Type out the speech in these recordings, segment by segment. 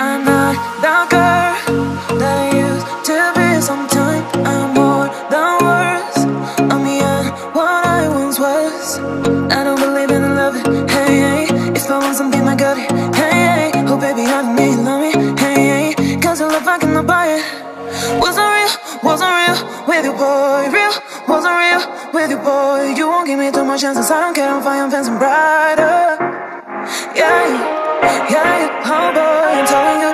I'm not the girl that used to be. Sometimes I'm more than words I'm beyond what I once was. I don't believe in love, hey, If I want something, I got it, hey, Oh baby, I need love. Me, hey, your love, I cannot buy it Wasn't real, wasn't real with you, boy. Real, wasn't real with you, boy. You won't give me too much chances. I don't care, I'm fine, I'm fancy brighter. Yeah, yeah, yeah, I'm telling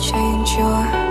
change your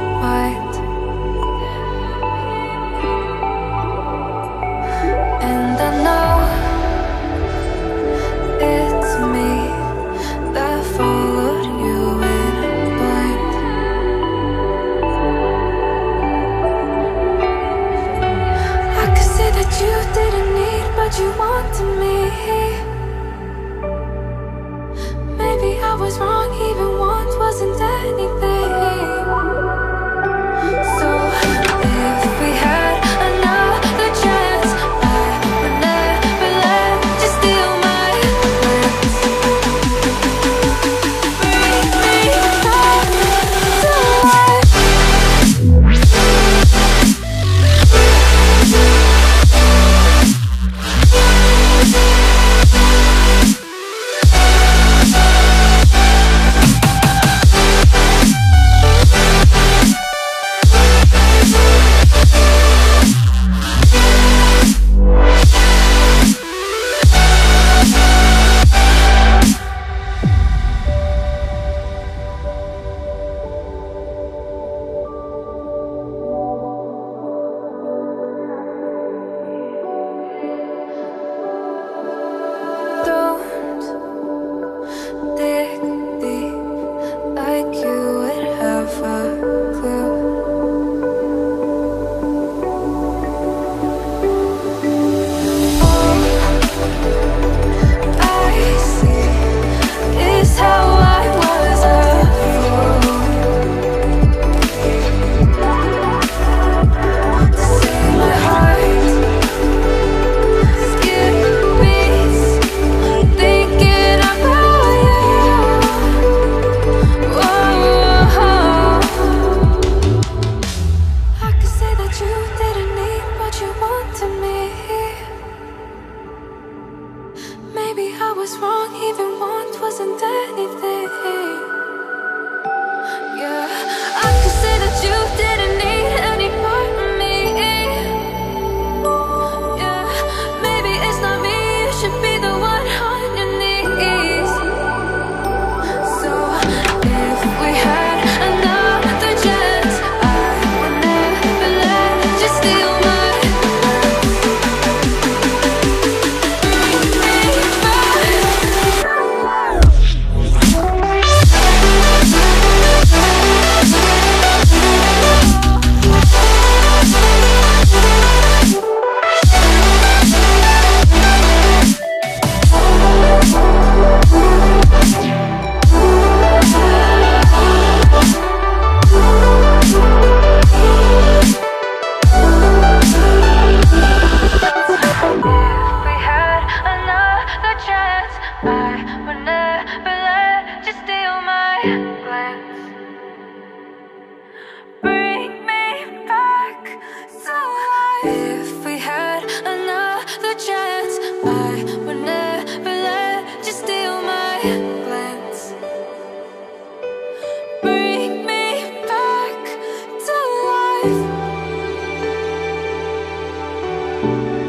I'm